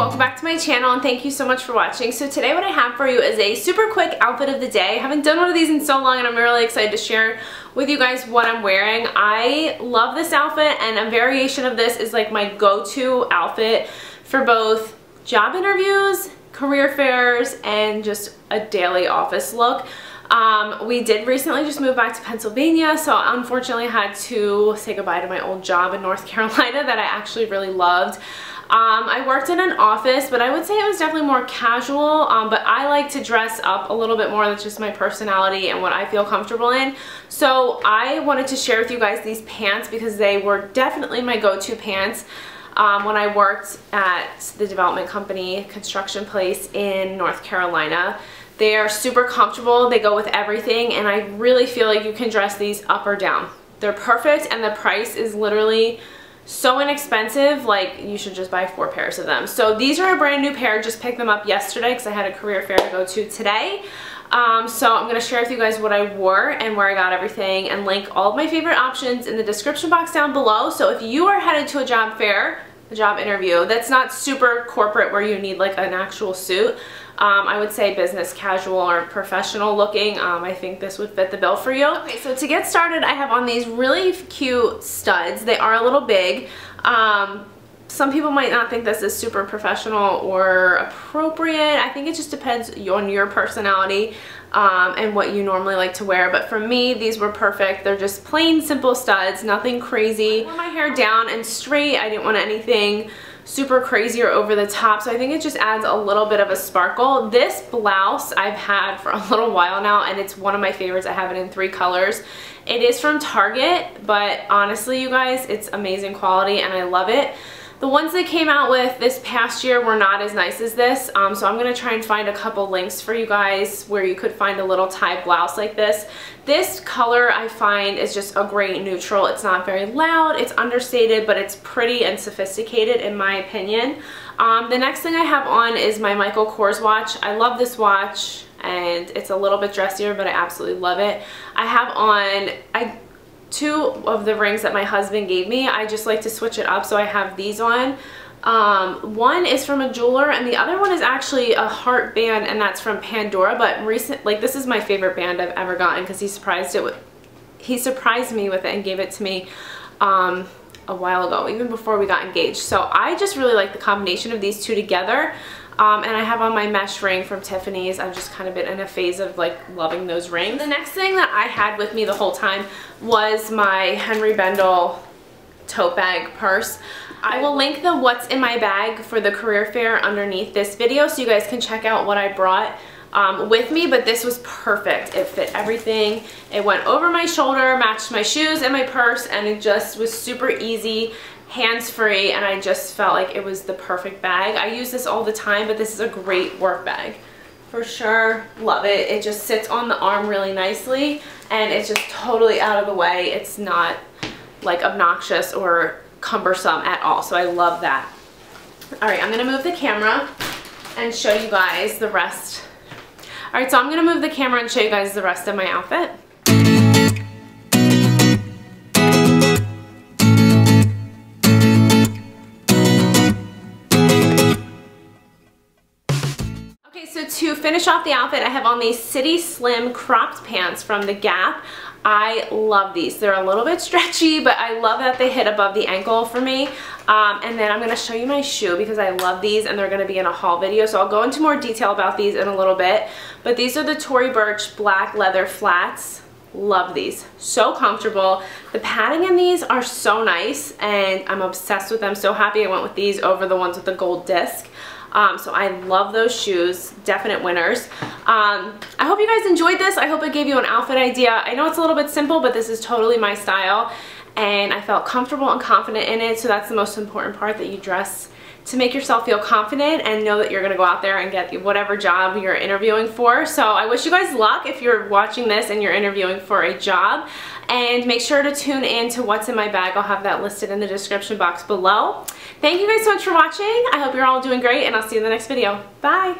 welcome back to my channel and thank you so much for watching. So today what I have for you is a super quick outfit of the day. I haven't done one of these in so long and I'm really excited to share with you guys what I'm wearing. I love this outfit and a variation of this is like my go-to outfit for both job interviews, career fairs, and just a daily office look. Um, we did recently just move back to Pennsylvania, so unfortunately I had to say goodbye to my old job in North Carolina that I actually really loved. Um, I worked in an office, but I would say it was definitely more casual, um, but I like to dress up a little bit more. That's just my personality and what I feel comfortable in. So I wanted to share with you guys these pants because they were definitely my go-to pants. Um, when I worked at the development company construction place in North Carolina. They are super comfortable, they go with everything, and I really feel like you can dress these up or down. They're perfect, and the price is literally so inexpensive like you should just buy four pairs of them. So these are a brand new pair. Just picked them up yesterday because I had a career fair to go to today. Um, so I'm going to share with you guys what I wore and where I got everything and link all of my favorite options in the description box down below. So if you are headed to a job fair a job interview that's not super corporate where you need like an actual suit um, I would say business casual or professional looking. Um, I think this would fit the bill for you. Okay, so to get started, I have on these really cute studs. They are a little big. Um, some people might not think this is super professional or appropriate. I think it just depends on your personality um, and what you normally like to wear. But for me, these were perfect. They're just plain, simple studs, nothing crazy. I wore my hair down and straight. I didn't want anything super crazy or over the top so I think it just adds a little bit of a sparkle. This blouse I've had for a little while now and it's one of my favorites. I have it in three colors. It is from Target but honestly you guys it's amazing quality and I love it. The ones that came out with this past year were not as nice as this, um, so I'm going to try and find a couple links for you guys where you could find a little tie blouse like this. This color I find is just a great neutral. It's not very loud, it's understated, but it's pretty and sophisticated in my opinion. Um, the next thing I have on is my Michael Kors watch. I love this watch and it's a little bit dressier, but I absolutely love it. I have on, I two of the rings that my husband gave me. I just like to switch it up so I have these on. Um, one is from a jeweler and the other one is actually a heart band and that's from Pandora but recent like this is my favorite band I've ever gotten because he surprised it with he surprised me with it and gave it to me um, a while ago even before we got engaged so I just really like the combination of these two together um, and I have on my mesh ring from Tiffany's. I've just kind of been in a phase of like loving those rings. The next thing that I had with me the whole time was my Henri Bendel tote bag purse. I will link the what's in my bag for the career fair underneath this video so you guys can check out what I brought um, with me, but this was perfect. It fit everything. It went over my shoulder, matched my shoes and my purse, and it just was super easy hands-free and I just felt like it was the perfect bag. I use this all the time but this is a great work bag. For sure, love it. It just sits on the arm really nicely and it's just totally out of the way. It's not like obnoxious or cumbersome at all so I love that. Alright, I'm going to move the camera and show you guys the rest. Alright, so I'm to move the camera and show you guys the rest of my outfit. Okay, so to finish off the outfit, I have on these City Slim cropped pants from The Gap. I love these. They're a little bit stretchy, but I love that they hit above the ankle for me. Um, and then I'm going to show you my shoe because I love these and they're going to be in a haul video. So I'll go into more detail about these in a little bit. But these are the Tory Burch black leather flats. Love these. So comfortable. The padding in these are so nice and I'm obsessed with them. So happy I went with these over the ones with the gold disc. Um, so I love those shoes, definite winners. Um, I hope you guys enjoyed this. I hope it gave you an outfit idea. I know it's a little bit simple, but this is totally my style and I felt comfortable and confident in it. So that's the most important part that you dress to make yourself feel confident and know that you're going to go out there and get whatever job you're interviewing for. So I wish you guys luck if you're watching this and you're interviewing for a job. And make sure to tune in to what's in my bag. I'll have that listed in the description box below. Thank you guys so much for watching. I hope you're all doing great and I'll see you in the next video. Bye!